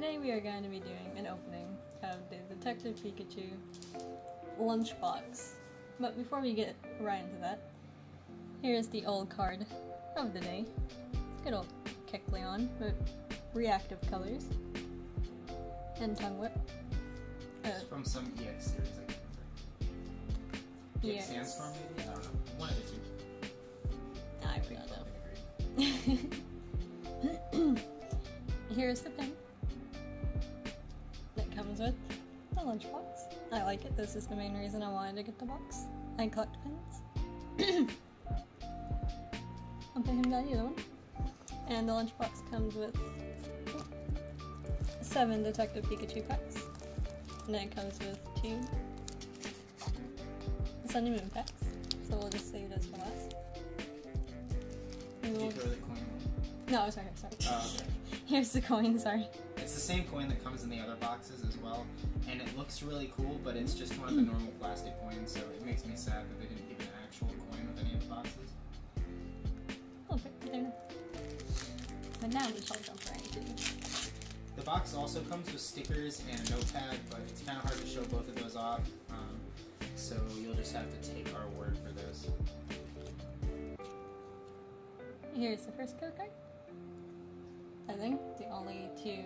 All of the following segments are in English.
today we are going to be doing an opening of the Detective Pikachu lunchbox. But before we get right into that, here's the old card of the day. Good old Kecleon with reactive colors and tongue whip. Uh, It's from some EX series, I can't remember. EX EX. Sandstorm, maybe? I don't know. One of the two. I forgot probably agreed. Here's the pin lunchbox. I like it. This is the main reason I wanted to get the box. I collect pins. I'll put him down either one. And the lunchbox comes with seven Detective Pikachu packs. And then it comes with two Sun and Moon packs. So we'll just save those for last. And Did you we'll- throw the coin no, sorry, sorry. Oh, okay. Here's the coin, sorry. It's the same coin that comes in the other boxes as well, and it looks really cool, but it's just one of the normal plastic coins, so it makes me sad that they didn't give an actual coin with any of the boxes. There. But now we shall jump right into. The box also comes with stickers and a notepad, but it's kind of hard to show both of those off, um, so you'll just have to take our word for those. Here's the first code card. I think the only two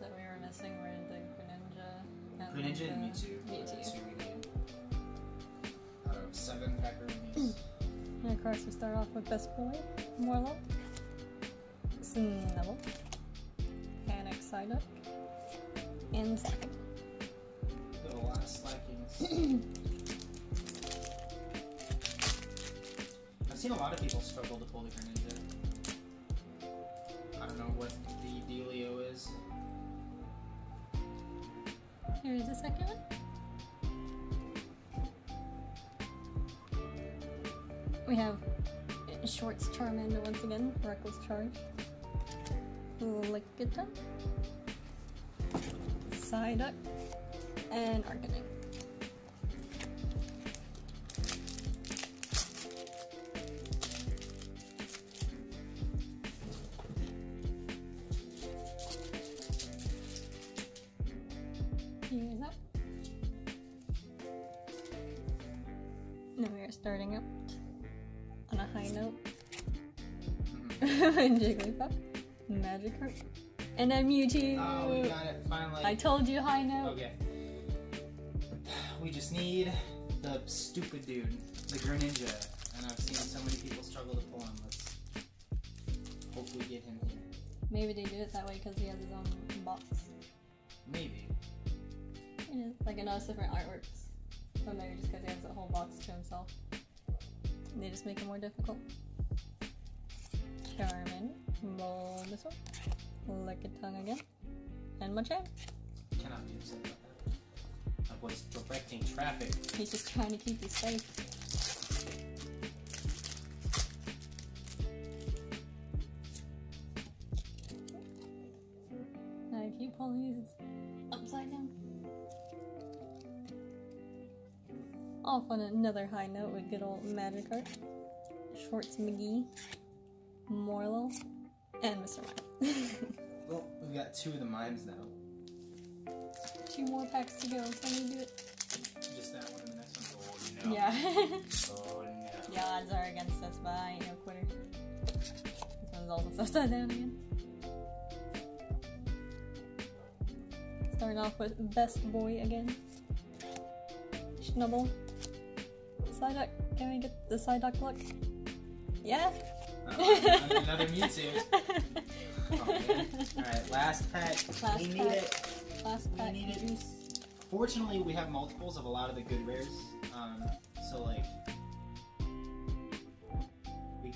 that we were missing were the Greninja and Greninja and Mewtwo. Mewtwo. two we need. Out of seven. And of course we start off with Best Boy, Morelull, Snubbull, Panic Psyduck, and Slaking. the last slakings. I've seen a lot of people struggle to pull the Greninja. Here's the second one. We have Shorts Charmander once again, Reckless Charge, Lickitung, Psyduck, and Arcanine. Now we are starting out on a high note. Mm-hmm. Jigglypuff, Magikarp, and a Mewtwo. Oh, we got it finally. I told you high note. Okay. We just need the stupid dude, the Greninja, and I've seen so many people struggle to pull him. Let's hopefully get him here. Maybe they do it that way because he has his own box. Maybe. It is like it knows different artworks. Or maybe just because he has the whole box to himself. They just make it more difficult. Charmin, Bulbasaur, tongue again, and Machamp. Cannot be upset about that. My boy's directing traffic. He's just trying to keep you safe. Off on another high note with good old Magikarp, Schwartz McGee, Morelull, and Mr. Mime. Well, we've got two of the mimes now. Two more packs to go, so we do it. Just that one and the next one. Oh no. Yeah. Oh no. The odds are against us, but I ain't no quitter. This one's also upside down again. Starting off with Best Boy again. Schnubble. Psyduck. Can we get the Psyduck look? Yeah? Uh, another Mewtwo. Oh. Alright, last pack. Last we need it. Last pack. We need it. Fortunately, we have multiples of a lot of the good rares. Um, so like, we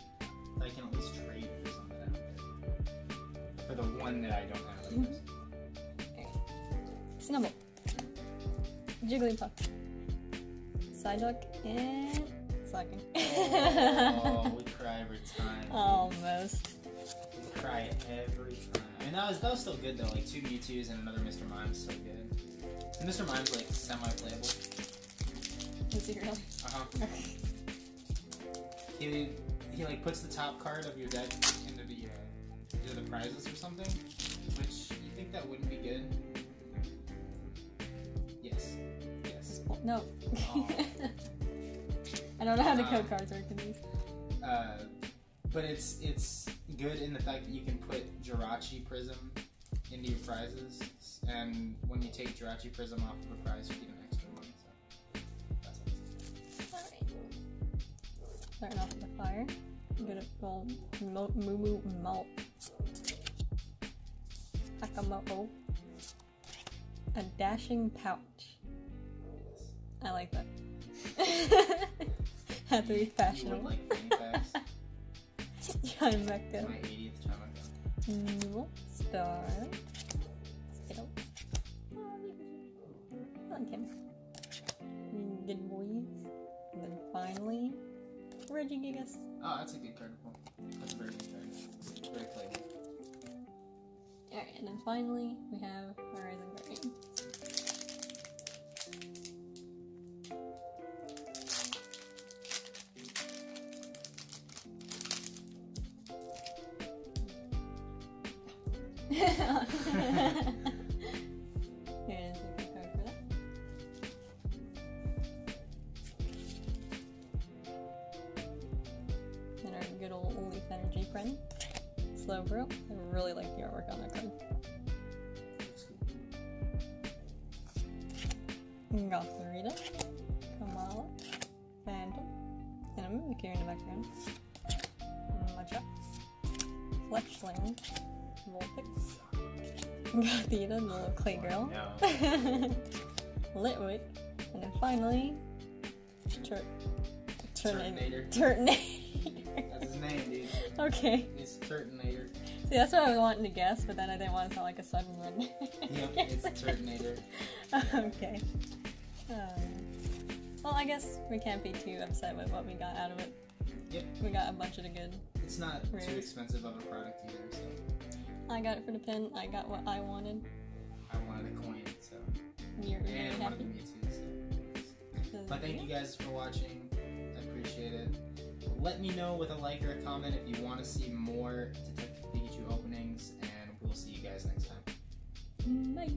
I can at least trade for some that. For the one that I don't have. I guess. Snubbull. Jigglypuff. Psyduck and Slaking. oh, we cry every time. Almost. We cry every time. I mean, that was that was still good though. Like two Mewtwo's and another Mr. Mime's so good. And Mr. Mime's like semi-playable. Is he really? Uh huh. He he like puts the top card of your deck into the uh, into the prizes or something, which you think that wouldn't be good? No. I don't know how the Um, code cards work in these. Uh, but it's it's good in the fact that you can put Jirachi Prism into your prizes, and when you take Jirachi Prism off of a prize, you get an extra one. So that's what it's- Alright. Starting off with the fire. At gold mo- moo moo malt. A dashing pouch. I like that. Had to be You would fashionable. like. John Mecca. my 80th Chamaka. Newell Star. Skittle. I like him. Good boys. And then finally, Regigigas. Oh, that's a good card. to pull. That's a very good card. Very playable. Alright, and then finally, we have Horizon Guardian. And our good old Leaf Energy friend, Slowbro. I really like the artwork on that card. Komala, Phantump, and a in the background. Fletchling, Vulpix, Gothita, the little clay girl. Litwick, and then finally, Tur-. Turtonator. That's his name, dude. okay. It's Turtonator. See, that's what I was wanting to guess, but then I didn't want to sound like a sudden one. Yep, it's Turtonator. okay. Um, well, I guess we can't be too upset with what we got out of it. Yep. We got a bunch of the good. It's not Right. too expensive of a product either, so I got it for the pin. I got what I wanted. I wanted a coin, so You're really and one of the happy. Mewtwo, so. But thank you guys for watching. I appreciate it. Let me know with a like or a comment if you want to see more Detective Pikachu openings, and we'll see you guys next time. Bye.